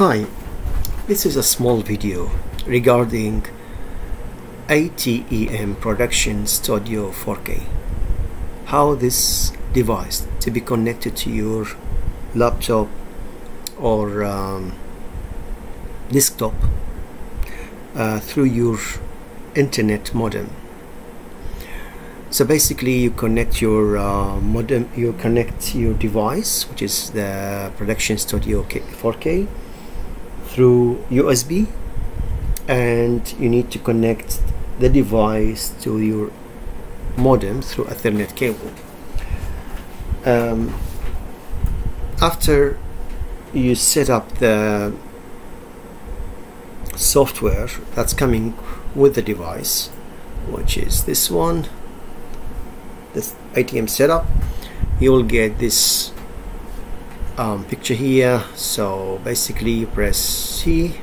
Hi, this is a small video regarding ATEM Production Studio 4K. How this device to be connected to your laptop or um, desktop uh, through your internet modem. So basically, you connect your uh, modem, you connect your device, which is the Production Studio 4K, through USB, and you need to connect the device to your modem through Ethernet cable. Um, after you set up the software that's coming with the device, which is this one this ATEM setup you will get this um, picture here. So basically you press C.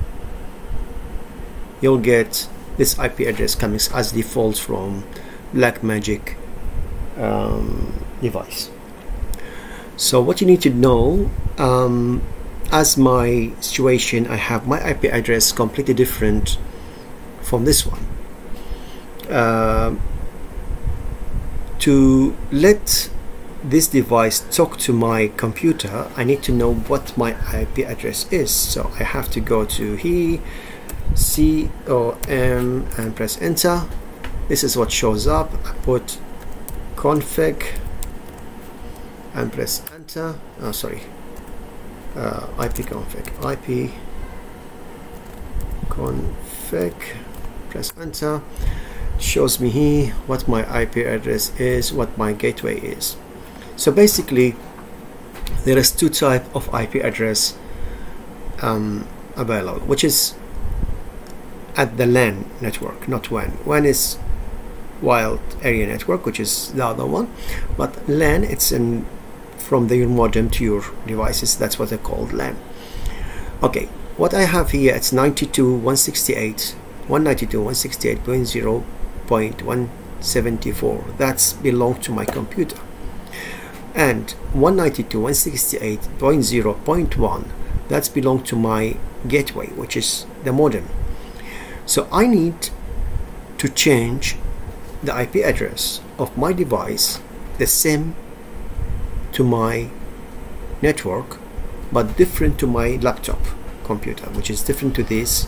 You'll get this IP address coming as default from Blackmagic um, device. So what you need to know um, as my situation I have my IP address completely different from this one. Uh, to let this device talk to my computer I need to know what my IP address is. So I have to go to here C O M and press enter. This is what shows up. I put config and press enter. Oh sorry. Uh, IP config. IP config. Press enter. Shows me here what my IP address is what my gateway is so basically there is two type of IP address um, available which is at the LAN network not WAN. WAN is wild area network which is the other one but LAN it's in from the modem to your devices that's what they called LAN. Okay what I have here it's 92.168 192.168.0 174 that's belong to my computer and 192.168.0.1 that's belong to my gateway which is the modem. So I need to change the IP address of my device the same to my network but different to my laptop computer which is different to this.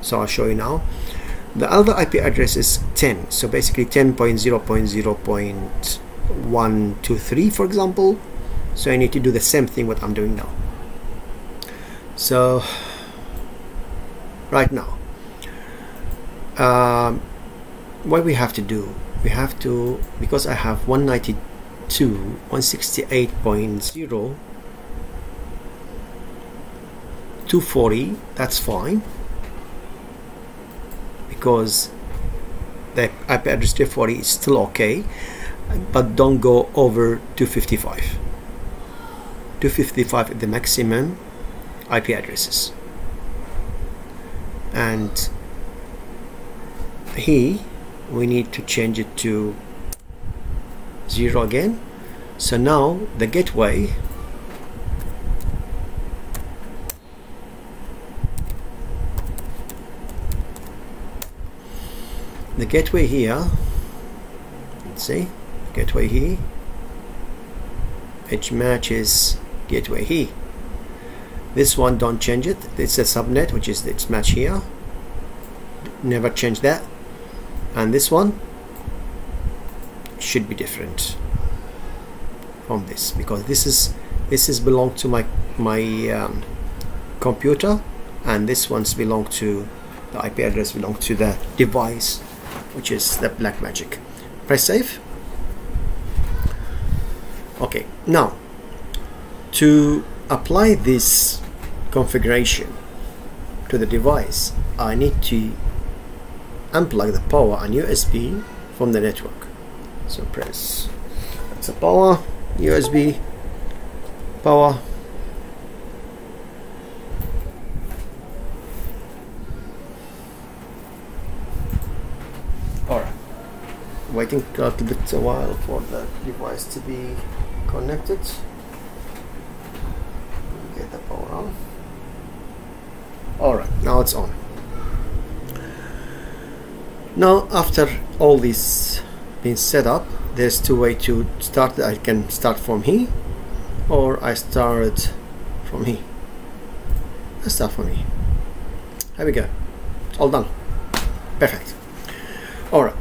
So I'll show you now. The other IP address is 10 so basically 10.0.0.123 for example. So I need to do the same thing what I'm doing now. So right now um, what we have to do we have to because I have 192 168.0 240 that's fine. Because the IP address 240 is still okay but don't go over 255 255 is the maximum IP addresses. And here we need to change it to 0 again. So now the gateway the gateway here let's see gateway here which matches gateway here this one don't change it. It's a subnet which is its match here. Never change that. And this one should be different from this because this is this is belong to my my um, computer and this one's belong to the IP address belong to the device which is the Blackmagic press save okay now to apply this configuration to the device I need to unplug the power and USB from the network. So press that's the power USB power. Alright waiting a little bit a while for the device to be connected. Get the power on. Alright now it's on. Now after all this being set up there's two way to start. I can start from here or I start from here. Let's start from here. Here we go. It's all done. Perfect. Alright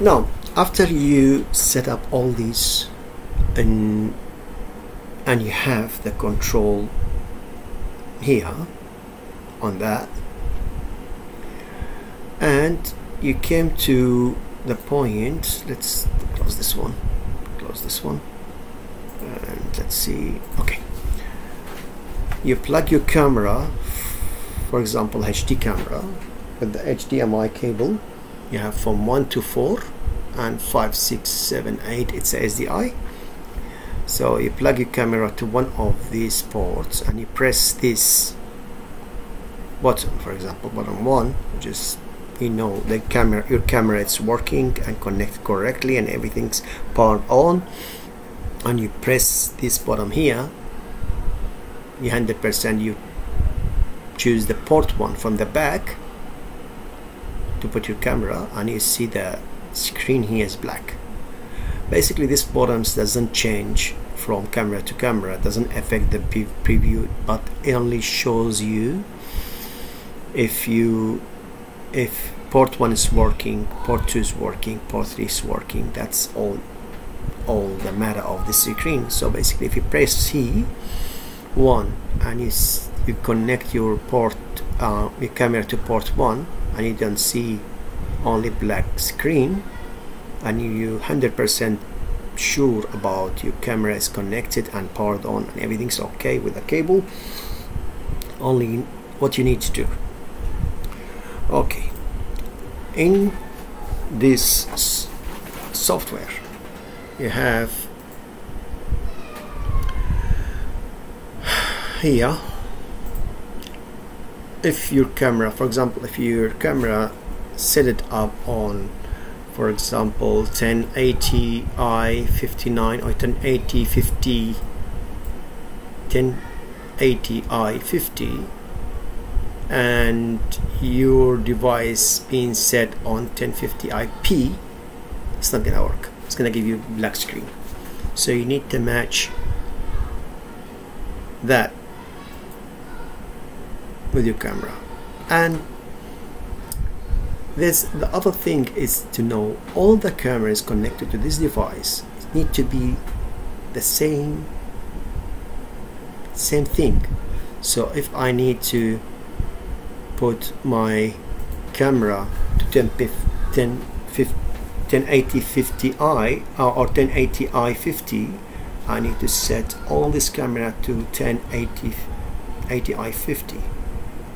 now after you set up all these and and you have the control here on that. And you came to the point let's close this one close this one and let's see okay. You plug your camera for example HD camera with the HDMI cable. You have from 1 to 4 and 5 6 7 8 it's SDI so you plug your camera to one of these ports and you press this button for example button 1 which is you know the camera your camera is working and connected correctly and everything's powered on. And you press this button here you 100% you choose the port one from the back to put your camera and you see the screen here is black basically this buttons doesn't change from camera to camera. It doesn't affect the preview but it only shows you if you if port 1 is working port 2 is working port 3 is working. That's all all the matter of the screen. So basically if you press C 1 and you, you connect your port uh, your camera to port 1 and you don't see only black screen and you 100% sure about your camera is connected and powered on and everything's okay with the cable. Only what you need to do. Okay. In this software you have here if your camera for example if your camera set it up on for example 1080 i59 or 1080 50 1080 i50 and your device being set on 1050 IP it's not gonna work. It's gonna give you black screen. So you need to match that with your camera. And this the other thing is to know all the cameras connected to this device need to be the same same thing. So if I need to put my camera to 10, 10, 1080 50i uh, or 1080i 50 I need to set all this camera to 1080 80i 50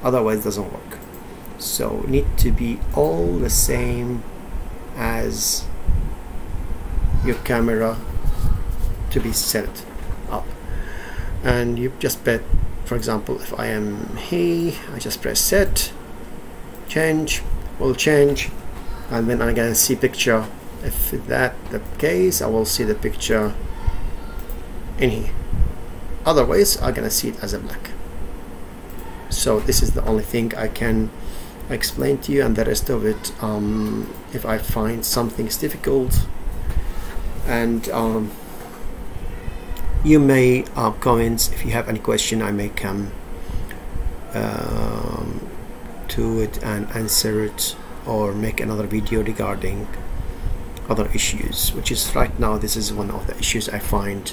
otherwise it doesn't work so need to be all the same as your camera to be set up. And you just bet for example if I am here I just press set change will change and then I'm gonna see picture. If that the case I will see the picture in here. Otherwise I'm gonna see it as a black. So this is the only thing I can explain to you and the rest of it um, if I find something difficult. And um, you may uh, comments if you have any question I may come um, to it and answer it or make another video regarding other issues which is right now this is one of the issues I find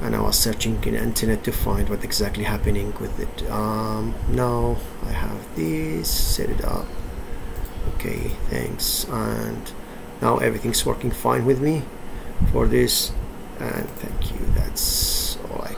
and I was searching in internet to find what exactly happening with it. Um, now I have this set it up. Okay thanks. And now everything's working fine with me for this. And thank you that's all I